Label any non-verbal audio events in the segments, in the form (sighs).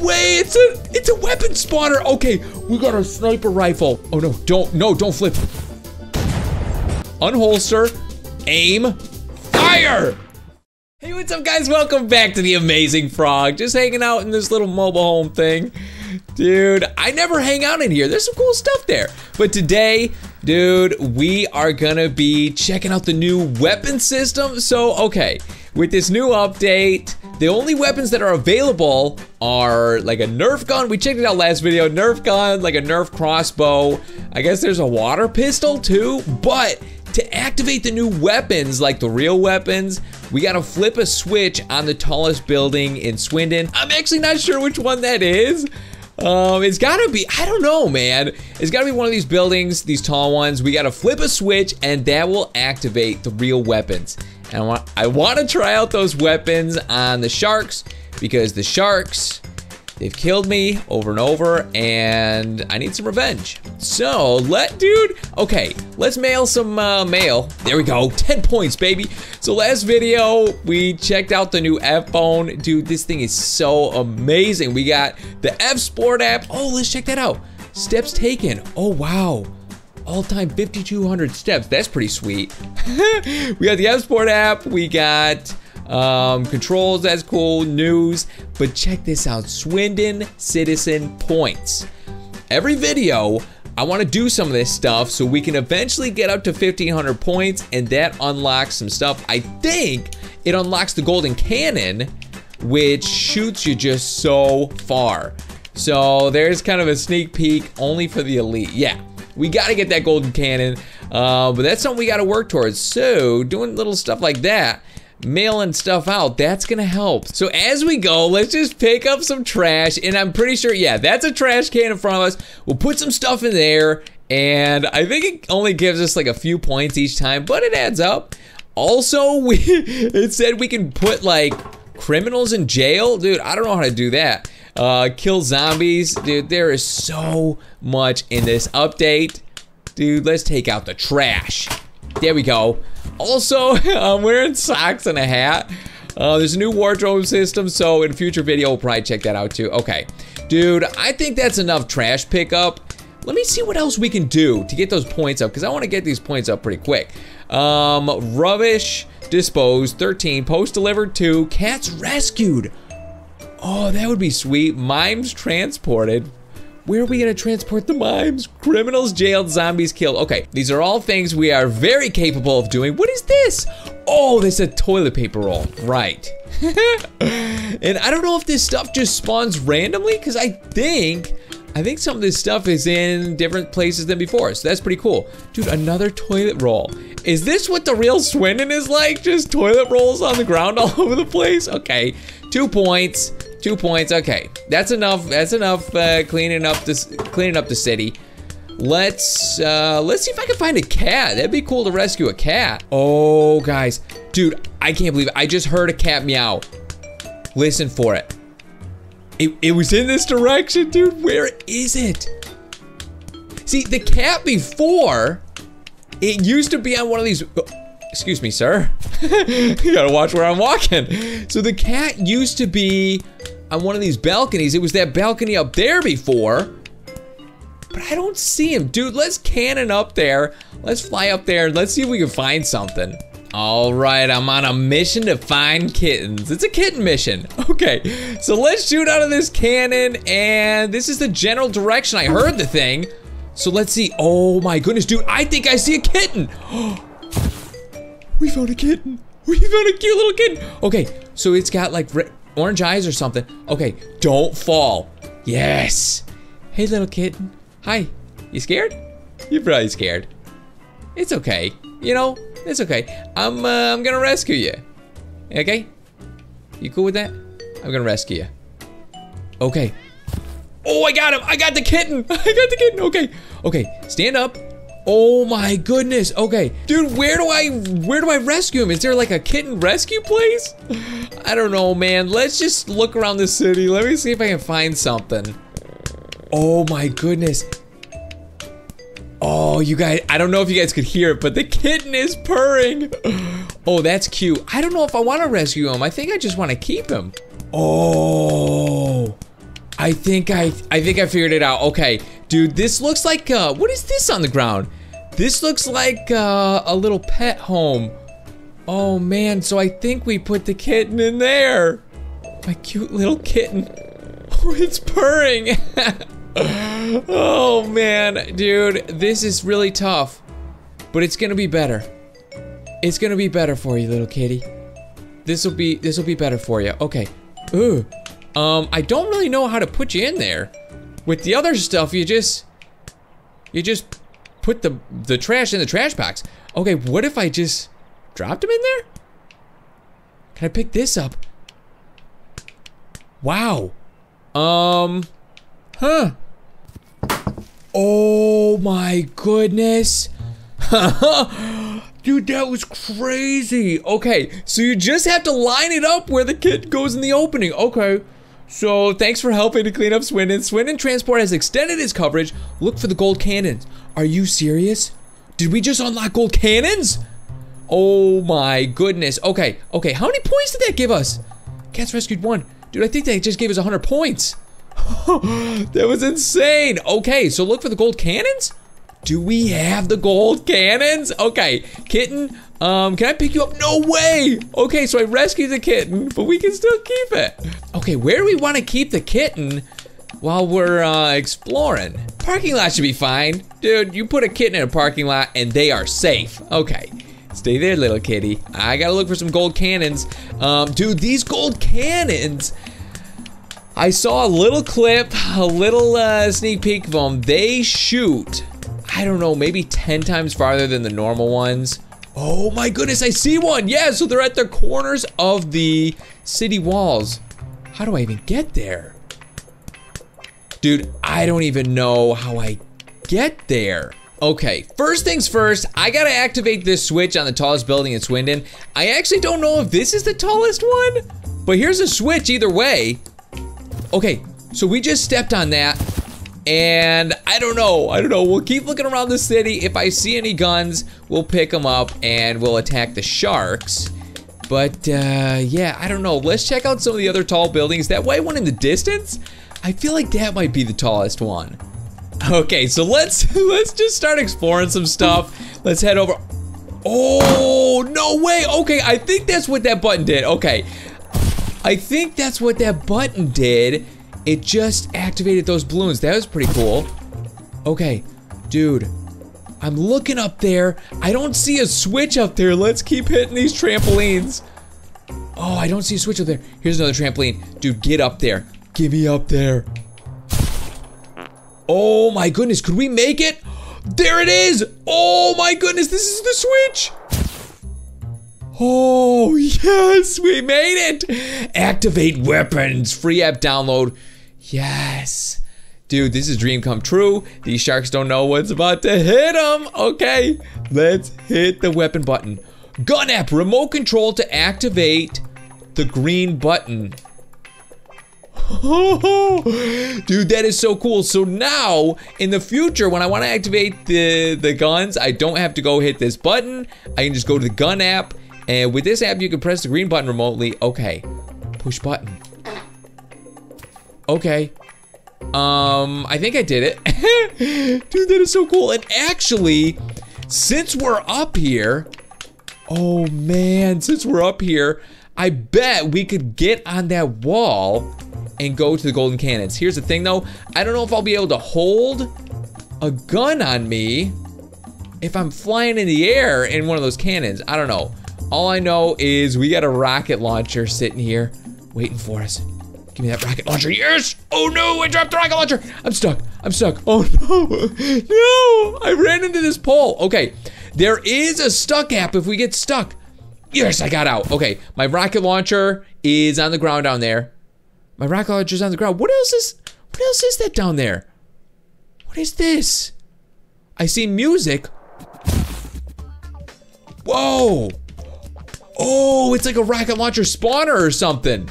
way, it's a it's a weapon spawner. Okay, we got our sniper rifle. Oh no, don't no, don't flip. Unholster, aim, fire! Hey, what's up guys? Welcome back to the Amazing Frog. Just hanging out in this little mobile home thing. Dude, I never hang out in here. There's some cool stuff there. But today, dude, we are gonna be checking out the new weapon system. So, okay, with this new update, the only weapons that are available are like a Nerf gun. We checked it out last video. Nerf gun, like a Nerf crossbow. I guess there's a water pistol too, but to activate the new weapons, like the real weapons, we gotta flip a switch on the tallest building in Swindon. I'm actually not sure which one that is. Um, it's gotta be, I don't know, man. It's gotta be one of these buildings, these tall ones. We gotta flip a switch and that will activate the real weapons. And I want, I want to try out those weapons on the sharks because the sharks, they've killed me over and over and I need some revenge. So let, dude, okay, let's mail some uh, mail. There we go, 10 points, baby. So last video, we checked out the new F-Phone. Dude, this thing is so amazing. We got the F-Sport app. Oh, let's check that out. Steps taken. Oh, wow all-time 5,200 steps. That's pretty sweet. (laughs) we got the F-Sport app. We got um, controls. That's cool. News. But check this out. Swindon Citizen Points. Every video, I want to do some of this stuff so we can eventually get up to 1,500 points, and that unlocks some stuff. I think it unlocks the Golden Cannon, which shoots you just so far. So there's kind of a sneak peek only for the elite. Yeah. We got to get that golden cannon, uh, but that's something we got to work towards. So doing little stuff like that, mailing stuff out, that's to help. So as we go, let's just pick up some trash, and I'm pretty sure, yeah, that's a trash can in front of us. We'll put some stuff in there, and I think it only gives us like a few points each time, but it adds up. Also, (laughs) we it said we can put like criminals in jail. Dude, I don't know how to do that. Uh, kill zombies. Dude, there is so much in this update. Dude, let's take out the trash. There we go. Also, (laughs) I'm wearing socks and a hat. Uh, there's a new wardrobe system, so in a future video, we'll probably check that out too. Okay. Dude, I think that's enough trash pickup. Let me see what else we can do to get those points up, because I want to get these points up pretty quick. Um, rubbish disposed, 13. Post delivered, 2. Cats rescued. Oh, that would be sweet. Mimes transported. Where are we gonna transport the mimes? Criminals jailed, zombies killed. Okay, these are all things we are very capable of doing. What is this? Oh, this is a toilet paper roll. Right. (laughs) and I don't know if this stuff just spawns randomly, because I think, I think some of this stuff is in different places than before, so that's pretty cool. Dude, another toilet roll. Is this what the real Swindon is like? Just toilet rolls on the ground all (laughs) over the place? Okay, two points. Two points. Okay, that's enough. That's enough uh, cleaning up this, cleaning up the city. Let's uh, let's see if I can find a cat. That'd be cool to rescue a cat. Oh, guys, dude, I can't believe it. I just heard a cat meow. Listen for it. It, it was in this direction, dude. Where is it? See, the cat before, it used to be on one of these. Oh, excuse me, sir. (laughs) you gotta watch where I'm walking. So the cat used to be on one of these balconies. It was that balcony up there before. But I don't see him. Dude, let's cannon up there. Let's fly up there and let's see if we can find something. All right, I'm on a mission to find kittens. It's a kitten mission. (laughs) Okay, so let's shoot out of this cannon and this is the general direction. I heard the thing. So let's see. Oh my goodness, dude, I think I see a kitten. (gasps) Oh, we found a kitten. We found a cute little kitten. Okay, so it's got like orange eyes or something. Okay, don't fall. Yes. Hey, little kitten. Hi. You scared? You're probably scared. It's okay. You know, it's okay. I'm, uh, I'm gonna rescue you. Okay? You cool with that? I'm gonna rescue you. Okay. Oh, I got him! I got the kitten! (laughs) I got the kitten! Okay. Okay, stand up. Oh my goodness. Okay. Dude, where do I where do I rescue him? Is there like a kitten rescue place? I don't know, man. Let's just look around the city. Let me see if I can find something. Oh my goodness. Oh, you guys, I don't know if you guys could hear it, but the kitten is purring. Oh, that's cute. I don't know if I want to rescue him. I think I just want to keep him. Oh. I think I I think I figured it out. Okay, dude, this looks like uh what is this on the ground? This looks like uh, a little pet home. Oh man, so I think we put the kitten in there. My cute little kitten. (laughs) Oh, it's purring. (laughs) oh man, dude, this is really tough. But it's gonna be better. It's gonna be better for you, little kitty. This'll be this'll be better for you. Okay. Ooh. Um, I don't really know how to put you in there. With the other stuff, you just you just put the the trash in the trash box. Okay, what if I just dropped him in there? Can I pick this up? Wow. Um, huh. Oh my goodness. (laughs) Dude, that was crazy. Okay, so you just have to line it up where the kid goes in the opening. Okay. So, thanks for helping to clean up Swindon. Swindon Transport has extended its coverage. Look for the gold cannons. Are you serious? Did we just unlock gold cannons? Oh my goodness. Okay, okay. How many points did that give us? Cats rescued one. Dude, I think they just gave us 100 points. (laughs) that was insane. Okay, so look for the gold cannons? Do we have the gold cannons? Okay, kitten, um, can I pick you up? No way! Okay, so I rescued the kitten, but we can still keep it. Okay, where do we want to keep the kitten while we're uh, exploring? Parking lot should be fine. Dude, you put a kitten in a parking lot and they are safe. Okay. Stay there, little kitty. I gotta look for some gold cannons. Um, dude, these gold cannons, I saw a little clip, a little uh, sneak peek of them. They shoot I don't know, maybe 10 times farther than the normal ones. Oh my goodness, I see one. Yeah, so they're at the corners of the city walls. How do I even get there? Dude, I don't even know how I get there. Okay, first things first, I gotta activate this switch on the tallest building in Swindon. I actually don't know if this is the tallest one, but here's a switch either way. Okay, so we just stepped on that. And I don't know, I don't know. We'll keep looking around the city. If I see any guns, we'll pick them up and we'll attack the sharks. But uh, yeah, I don't know. Let's check out some of the other tall buildings. That white one in the distance, I feel like that might be the tallest one. Okay, so let's (laughs) let's just start exploring some stuff. Let's head over. Oh, no way. Okay, I think that's what that button did. Okay. I think that's what that button did. It just activated those balloons. That was pretty cool. Okay, dude. I'm looking up there. I don't see a switch up there. Let's keep hitting these trampolines. Oh, I don't see a switch up there. Here's another trampoline. Dude, get up there. Get me up there. Oh my goodness, could we make it? There it is! Oh my goodness, this is the switch! Oh, (laughs) yes, we made it! Activate weapons, free app download. Yes. Dude, this is dream come true. These sharks don't know what's about to hit them. Okay, let's hit the weapon button. Gun app, remote control to activate the green button. (laughs) Dude, that is so cool. So now, in the future, when I want to activate the, the guns, I don't have to go hit this button. I can just go to the gun app. And with this app, you can press the green button remotely. Okay, push button. Okay. Um, I think I did it. (laughs) Dude, that is so cool. And actually, since we're up here, oh man, since we're up here, I bet we could get on that wall and go to the golden cannons. Here's the thing though, I don't know if I'll be able to hold a gun on me if I'm flying in the air in one of those cannons. I don't know. All I know is we got a rocket launcher sitting here waiting for us. Give me that rocket launcher. Yes! Oh no, I dropped the rocket launcher. I'm stuck. I'm stuck. Oh (laughs) no. No! I ran into this pole. Okay. There is a stuck app if we get stuck. Yes, I got out. Okay. My rocket launcher is on the ground down there. My rocket launcher's on the ground. What else is what else is that down there? What is this? I see music. Whoa! Oh, it's like a rocket launcher spawner or something.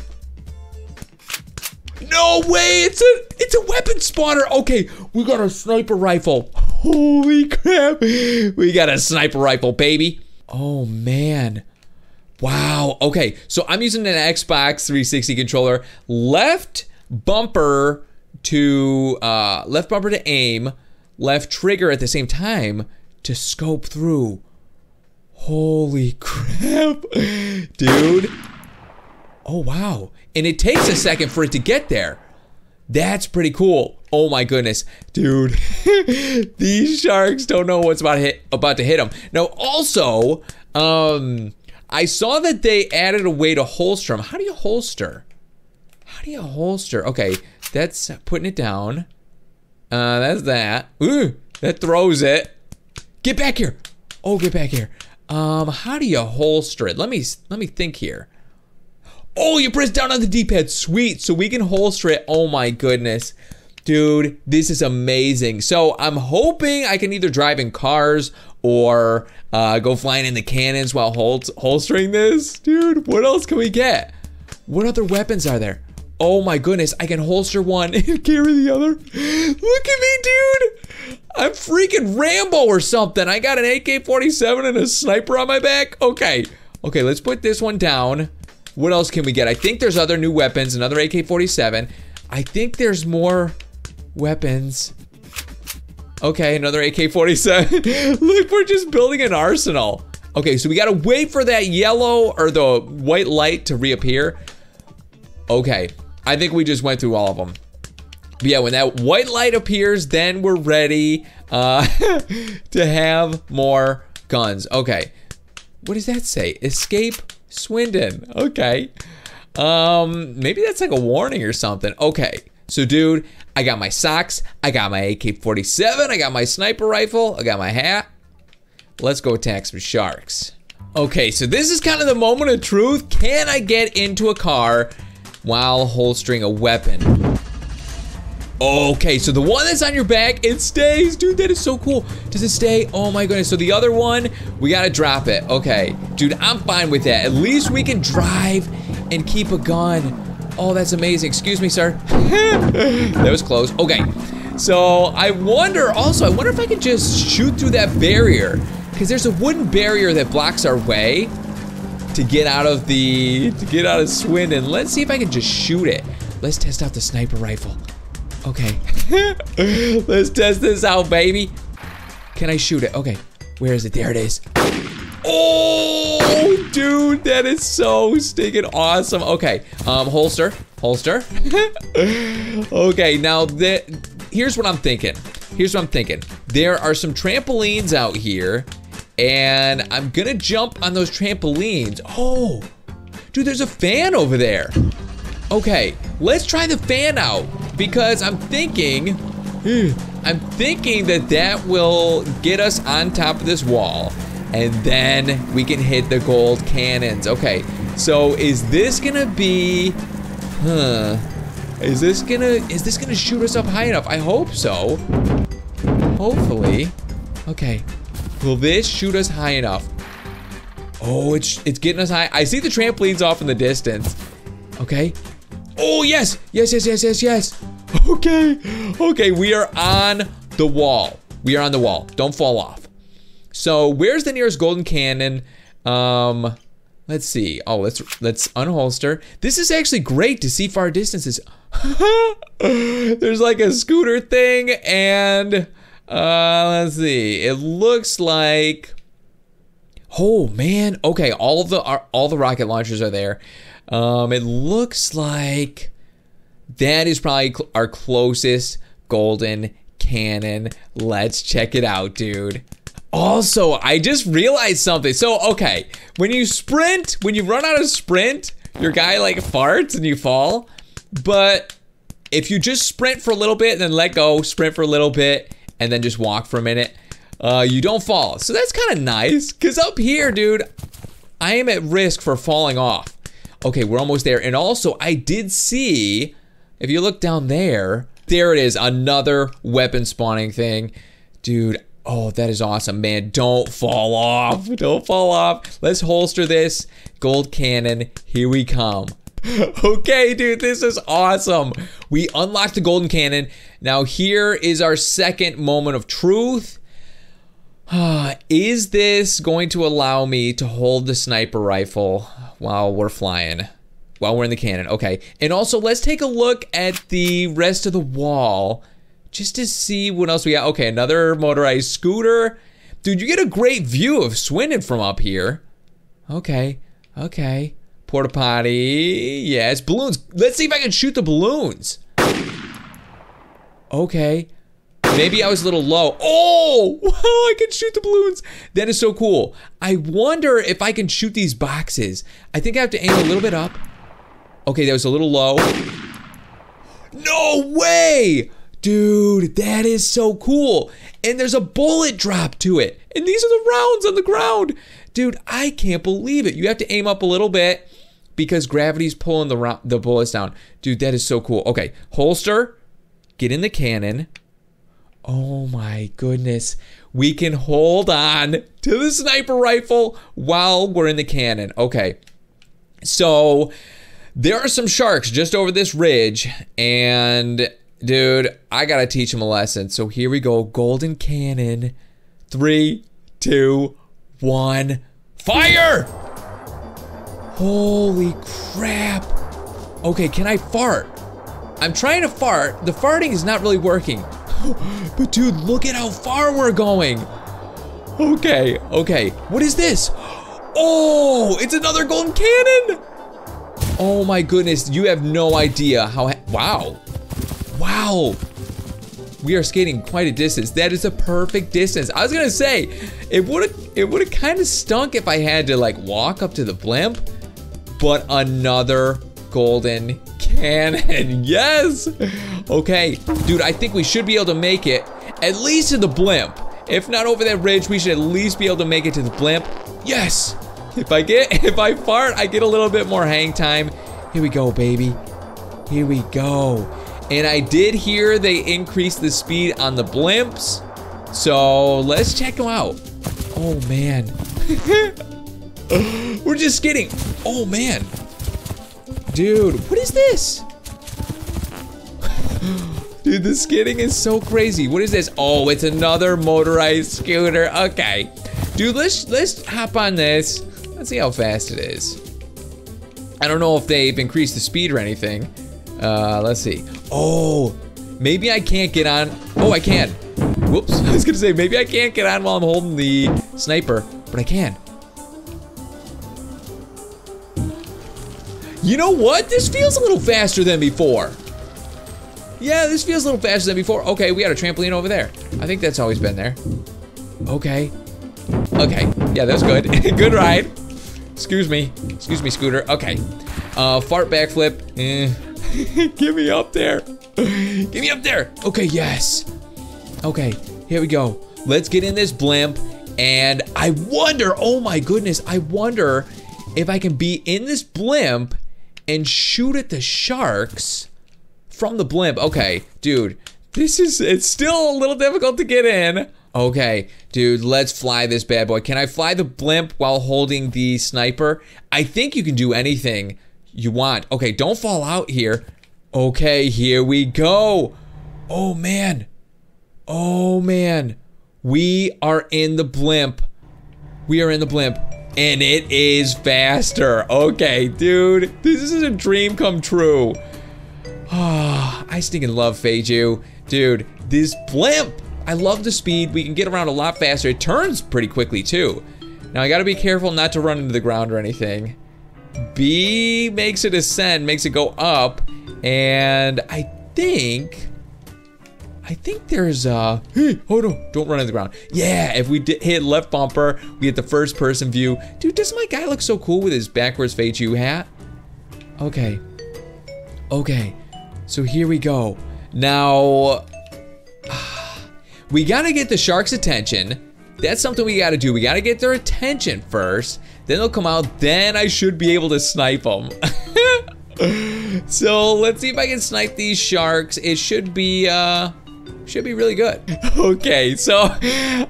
No way! It's a it's a weapon spawner. Okay, we got a sniper rifle. Holy crap! We got a sniper rifle, baby. Oh man. Wow. Okay, so I'm using an Xbox 360 controller. Left bumper to uh, left bumper to aim, left trigger at the same time to scope through. Holy (laughs) crap, dude. Oh, wow. And it takes a second for it to get there. That's pretty cool. Oh my goodness, dude. (laughs) These sharks don't know what's about to hit about to hit them. Now, also, um, I saw that they added a way to holster them. How do you holster? How do you holster? Okay, that's putting it down. Uh, that's that. Ooh, that throws it. Get back here. Oh, get back here. Um, how do you holster it? Let me let me think here. Oh, you press down on the D-pad. Sweet. So we can holster it. Oh my goodness. Dude, this is amazing. So I'm hoping I can either drive in cars or uh, go flying in the cannons while hol holstering this. Dude, what else can we get? What other weapons are there? Oh my goodness, I can holster one (laughs) and carry the other. Look at me, dude. I'm freaking Rambo or something. I got an AK-47 and a sniper on my back. Okay, okay, let's put this one down. What else can we get? I think there's other new weapons, another AK-47. I think there's more weapons. Okay, another AK-47. (laughs) Look, we're just building an arsenal. Okay, so we gotta wait for that yellow or the white light to reappear. Okay, I think we just went through all of them. But yeah, when that white light appears, then we're ready uh, (laughs) to have more guns. Okay, what does that say? Escape Swindon. Okay. Um, maybe that's like a warning or something. Okay. So, dude, I got my socks. I got my AK-47. I got my sniper rifle. I got my hat. Let's go attack some sharks. Okay, so this is kind of the moment of truth. Can I get into a car while holstering a weapon? Okay, so the one that's on your back, it stays. Dude, that is so cool. Does it stay? Oh my goodness. So the other one, we gotta drop it. Okay. Dude, I'm fine with that. At least we can drive and keep a gun. Oh, that's amazing. Excuse me, sir. (laughs) that was close. Okay. So I wonder, also, I wonder if I could just shoot through that barrier. Because there's a wooden barrier that blocks our way to get out of the, to get out of Swindon. Let's see if I can just shoot it. Let's test out the sniper rifle. Okay. (laughs) Let's test this out, baby. Can I shoot it? Okay. Where is it? There it is. Oh, dude, that is so stinking awesome. Okay, um, holster, holster. (laughs) okay, now that, here's what I'm thinking. Here's what I'm thinking. There are some trampolines out here, and I'm gonna jump on those trampolines. Oh, dude, there's a fan over there. Okay, let's try the fan out because I'm thinking, hmm, I'm thinking that that will get us on top of this wall and then we can hit the gold cannons. Okay, so is this gonna be, huh? Is this gonna, is this gonna shoot us up high enough? I hope so. Hopefully. Okay, will this shoot us high enough? Oh, it's, it's getting us high. I see the trampolines off in the distance. Okay, Oh, yes. Yes, yes, yes, yes, yes. Okay. Okay, we are on the wall. We are on the wall. Don't fall off. So, where's the nearest golden cannon? Um, let's see. Oh, let's let's unholster. This is actually great to see far distances. (laughs) There's like a scooter thing and uh let's see. It looks like Oh man. Okay, all the all the rocket launchers are there. Um, it looks like that is probably cl our closest golden cannon. Let's check it out, dude. Also, I just realized something. So, okay, when you sprint, when you run out of sprint, your guy like farts and you fall. But if you just sprint for a little bit and then let go, sprint for a little bit, and then just walk for a minute, uh, you don't fall. So that's kind of nice. Because up here, dude, I am at risk for falling off. Okay, we're almost there. And also, I did see, if you look down there, there it is, another weapon spawning thing. Dude, oh, that is awesome, man. Don't fall off. (laughs) Don't fall off. Let's holster this. Gold cannon, here we come. (laughs) okay, dude, this is awesome. We unlocked the golden cannon. Now, here is our second moment of truth. (sighs) is this going to allow me to hold the sniper rifle while we're flying? while we're in the cannon. Okay. And also, let's take a look at the rest of the wall just to see what else we got. Okay, another motorized scooter. Dude, you get a great view of Swindon from up here. Okay, okay. Porta potty. Yes, balloons. Let's see if I can shoot the balloons. Okay. Maybe I was a little low. Oh, wow, I can shoot the balloons. That is so cool. I wonder if I can shoot these boxes. I think I have to aim a little bit up. Okay, that was a little low. No way! Dude, that is so cool. And there's a bullet drop to it. And these are the rounds on the ground. Dude, I can't believe it. You have to aim up a little bit because gravity's pulling the, the bullets down. Dude, that is so cool. Okay, holster, get in the cannon. Oh my goodness. We can hold on to the sniper rifle while we're in the cannon. Okay. So there are some sharks just over this ridge and dude, I gotta teach them a lesson. So here we go. Golden cannon. Three, two, one, fire! Holy crap. Okay, can I fart? I'm trying to fart. The farting is not really working. (gasps) but dude, look at how far we're going. Okay, okay. What is this? (gasps) Oh, it's another golden cannon. Oh my goodness, you have no idea how, wow. Wow. We are skating quite a distance. That is a perfect distance. I was gonna say, it would have it would have kind of stunk if I had to like walk up to the blimp, but another golden cannon. (laughs) Yes. Okay, dude, I think we should be able to make it at least to the blimp. If not over that ridge, we should at least be able to make it to the blimp. Yes. If I get, (laughs) if I fart, I get a little bit more hang time. Here we go, baby. Here we go. And I did hear they increased the speed on the blimps. So let's check them out. Oh man. (laughs) We're just kidding. Oh man. Dude, what is this? Dude, the skidding is so crazy. What is this? Oh, it's another motorized scooter. Okay. Dude, let's let's hop on this. Let's see how fast it is. I don't know if they've increased the speed or anything. Uh, let's see. Oh, maybe I can't get on. Oh, I can. Whoops. (laughs) I was gonna say, maybe I can't get on while I'm holding the sniper, but I can. You know what? This feels a little faster than before. Yeah, this feels a little faster than before. Okay, we got a trampoline over there. I think that's always been there. Okay. Okay. Yeah, that was good. (laughs) good ride. Excuse me. Excuse me, scooter. Okay. Uh, fart backflip. Eh. (laughs) Get me up there. Get me up there. Okay, yes. Okay, here we go. Let's get in this blimp. And I wonder, oh my goodness, I wonder if I can be in this blimp and shoot at the sharks from the blimp. Okay, dude, this is, it's still a little difficult to get in. Okay, dude, let's fly this bad boy. Can I fly the blimp while holding the sniper? I think you can do anything you want. Okay, don't fall out here. Okay, here we go. Oh, man. Oh, man. We are in the blimp. We are in the blimp. And it is faster. Okay, dude. This is a dream come true. Ah, I stinking love Fayju. Dude, this blimp. I love the speed. We can get around a lot faster. It turns pretty quickly, too. Now, I gotta be careful not to run into the ground or anything. B makes it ascend, makes it go up. And I think... I think there's a... (gasps) hey, oh no, don't run into the ground. Yeah, if we hit left bumper, we get the first person view. Dude, doesn't my guy look so cool with his backwards Fayju hat? Okay. Okay. So here we go. Now (sighs) we gotta get the sharks' attention. That's something we gotta do. We gotta get their attention first. Then they'll come out. Then I should be able to snipe them. (laughs) so let's see if I can snipe these sharks. It should be, uh, should be really good. (laughs) Okay, so (laughs)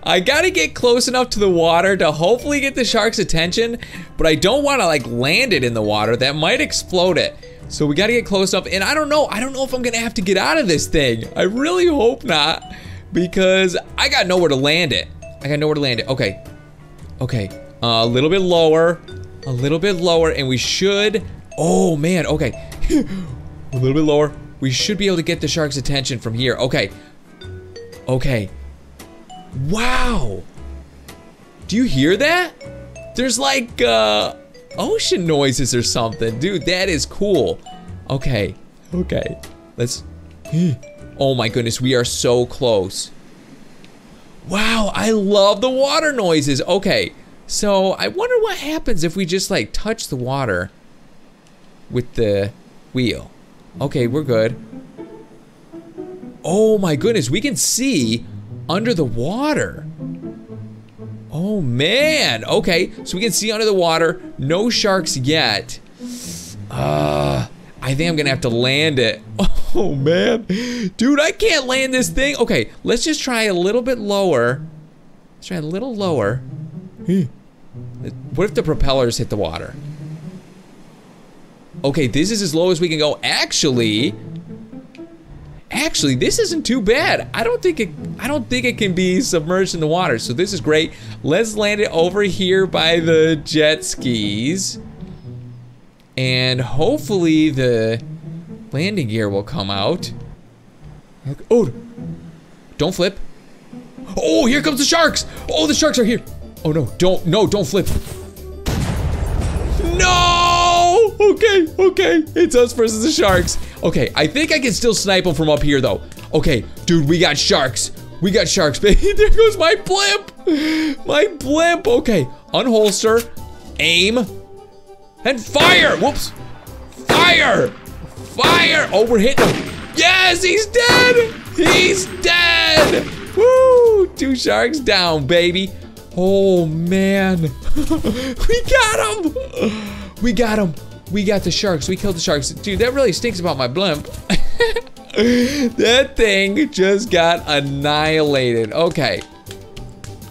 I gotta get close enough to the water to hopefully get the shark's attention, but I don't wanna like land it in the water. That might explode it. So we gotta get close up, and I don't know, I don't know if I'm gonna have to get out of this thing. I really hope not, because I got nowhere to land it. I got nowhere to land it. Okay, okay, uh, a little bit lower, a little bit lower, and we should Oh, man, okay. (gasps) a little bit lower. We should be able to get the shark's attention from here. Okay. Okay. Wow. Do you hear that? There's like, uh, ocean noises or something. Dude, that is cool. Okay. Okay. Let's... (gasps) Oh my goodness, we are so close. Wow, I love the water noises. Okay, so I wonder what happens if we just like touch the water with the wheel. Okay, we're good. Oh my goodness, we can see under the water. Oh man, okay, so we can see under the water. No sharks yet. Uh, I think I'm gonna have to land it. (laughs) Oh man, dude, I can't land this thing. Okay, let's just try a little bit lower. Let's try a little lower. What if the propellers hit the water? Okay, this is as low as we can go. Actually, actually, this isn't too bad. I don't think it, I don't think it can be submerged in the water. So this is great. Let's land it over here by the jet skis. And hopefully the landing gear will come out. Oh, don't flip. Oh, here comes the sharks. Oh, the sharks are here. Oh no, don't, no, don't flip. Okay, okay, it's us versus the sharks. Okay, I think I can still snipe them from up here though. Okay, dude, we got sharks. We got sharks, (laughs) baby. There goes my blimp. My blimp. Okay, unholster, aim, and fire! Whoops! Fire! Fire! Oh, we're hitting him. Yes, he's dead! He's dead! Woo! Two sharks down, baby. Oh, man. (laughs) we got him! We got him. We got the sharks. We killed the sharks. Dude, that really stinks about my blimp. (laughs) that thing just got annihilated. Okay.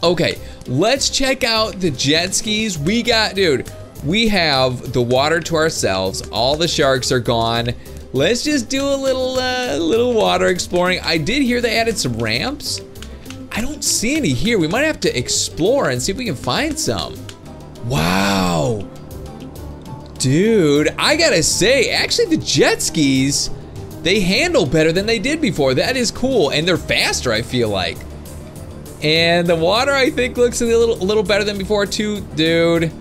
Okay, let's check out the jet skis. We got, dude, we have the water to ourselves. All the sharks are gone. Let's just do a little, uh, little water exploring. I did hear they added some ramps. I don't see any here. We might have to explore and see if we can find some. Wow. Dude, I gotta say, actually the jet skis, they handle better than they did before. That is cool, and they're faster, I feel like. And the water, I think, looks a little, a little better than before too, dude.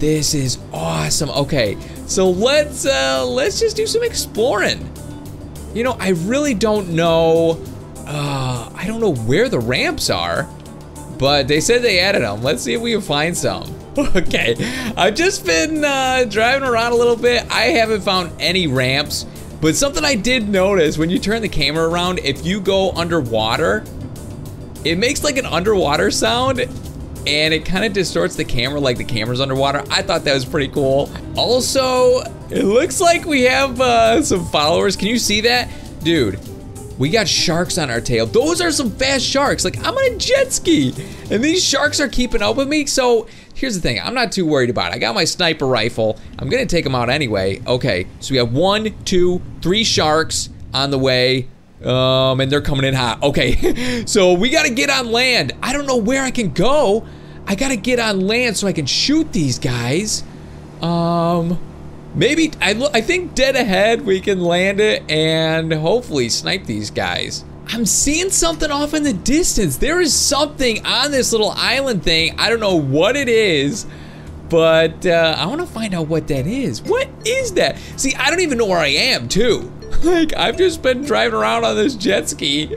This is awesome. Okay, so let's uh, let's just do some exploring. You know, I really don't know. Uh, I don't know where the ramps are, but they said they added them. Let's see if we can find some. (laughs) Okay, I've just been uh, driving around a little bit. I haven't found any ramps, but something I did notice when you turn the camera around, if you go underwater, it makes like an underwater sound and it kind of distorts the camera like the camera's underwater. I thought that was pretty cool. Also, it looks like we have uh, some followers. Can you see that? Dude, we got sharks on our tail. Those are some fast sharks. Like, I'm on a jet ski, and these sharks are keeping up with me. So, here's the thing. I'm not too worried about it. I got my sniper rifle. I'm going to take them out anyway. Okay, so we have one, two, three sharks on the way. Um, and they're coming in hot. Okay, (laughs) so we gotta get on land. I don't know where I can go. I gotta get on land so I can shoot these guys. Um, maybe, I, I think dead ahead we can land it and hopefully snipe these guys. I'm seeing something off in the distance. There is something on this little island thing. I don't know what it is, but uh, I want to find out what that is. What is that? See, I don't even know where I am, too. (laughs) like, I've just been driving around on this jet ski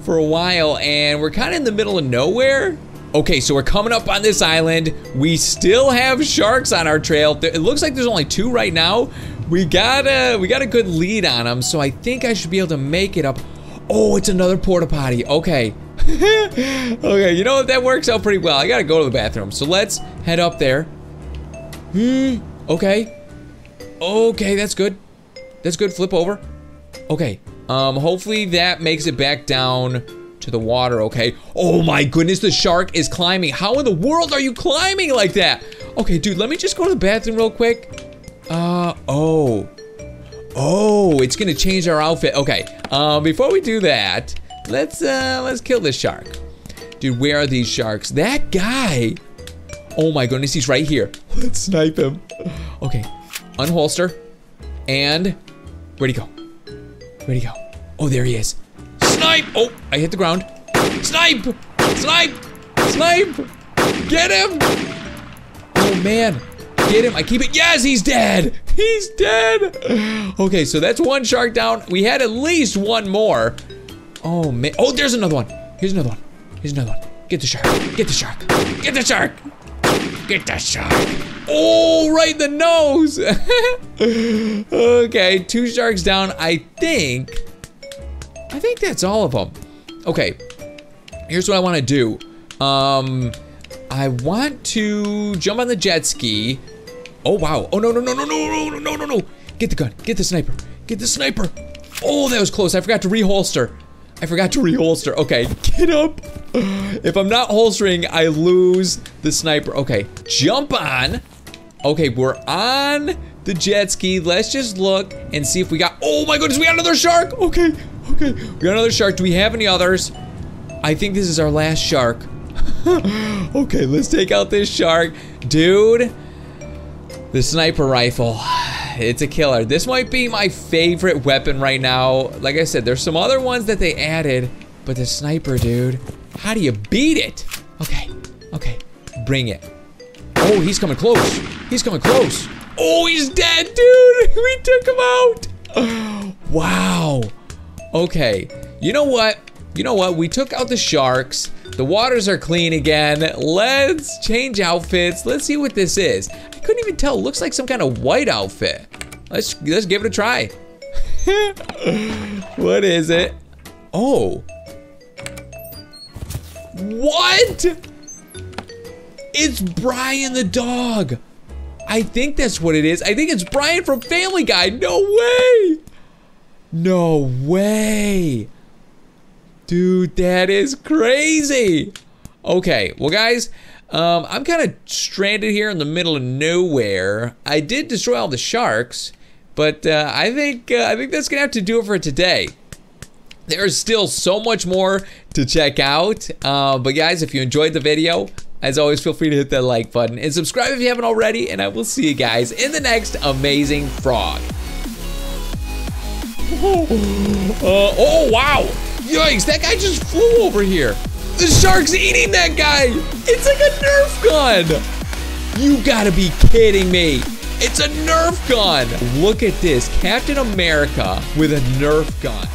for a while, and we're kind of in the middle of nowhere. Okay, so we're coming up on this island. We still have sharks on our trail. It looks like there's only two right now. We got a, we got a good lead on them, so I think I should be able to make it up. Oh, it's another porta potty. Okay. (laughs) okay, you know what? That works out pretty well. I gotta go to the bathroom, so let's head up there. Hmm, okay. Okay, that's good. That's good. Flip over. Okay. Um, hopefully that makes it back down to the water, okay? Oh my goodness, the shark is climbing. How in the world are you climbing like that? Okay, dude, let me just go to the bathroom real quick. Uh, oh. Oh, it's gonna change our outfit. Okay, um, before we do that, let's, uh, let's kill this shark. Dude, where are these sharks? That guy. Oh my goodness, he's right here. (laughs) Let's snipe him. Okay, unholster. And where'd he go? Where'd he go? Oh, there he is. Snipe! Oh, I hit the ground. Snipe! Snipe! Snipe! Get him! Oh man, get him. I keep it. Yes, he's dead. (laughs) He's dead. Okay, so that's one shark down. We had at least one more. Oh man. Oh, there's another one. Here's another one. Here's another one. Get the shark. Get the shark. Get the shark. Get the shark. Oh, right in the nose. (laughs) okay, two sharks down. I think. I think that's all of them. Okay. Here's what I want to do. Um, I want to jump on the jet ski. Oh wow. Oh no no no no no no no no no. Get the gun. Get the sniper. Get the sniper. Oh, that was close. I forgot to reholster. I forgot to reholster. Okay, get up. If I'm not holstering, I lose the sniper. Okay, jump on. Okay, we're on the jet ski. Let's just look and see if we got. Oh my goodness, we got another shark. Okay, okay, we got another shark. Do we have any others? I think this is our last shark. (laughs) okay, let's take out this shark. Dude, the sniper rifle. (sighs) It's a killer. This might be my favorite weapon right now. Like I said, there's some other ones that they added, but the sniper, dude, how do you beat it? Okay, okay, bring it. Oh, he's coming close. He's coming close. Oh, he's dead, dude. (laughs) We took him out. (gasps) Wow. Okay, you know what? You know what? We took out the sharks. The waters are clean again. Let's change outfits. Let's see what this is. I couldn't even tell. It looks like some kind of white outfit. Let's let's give it a try. (laughs) what is it? Oh. What? It's Brian the dog. I think that's what it is. I think it's Brian from Family Guy. No way. No way. Dude, that is crazy. Okay, well, guys, um, I'm kind of stranded here in the middle of nowhere. I did destroy all the sharks, but uh, I think uh, I think that's gonna have to do it for today. There's still so much more to check out. Uh, but guys, if you enjoyed the video, as always, feel free to hit that like button and subscribe if you haven't already. And I will see you guys in the next amazing frog. (laughs) Uh, oh wow! Yikes, that guy just flew over here. The shark's eating that guy. It's like a Nerf gun. You gotta be kidding me. It's a Nerf gun. Look at this, Captain America with a Nerf gun.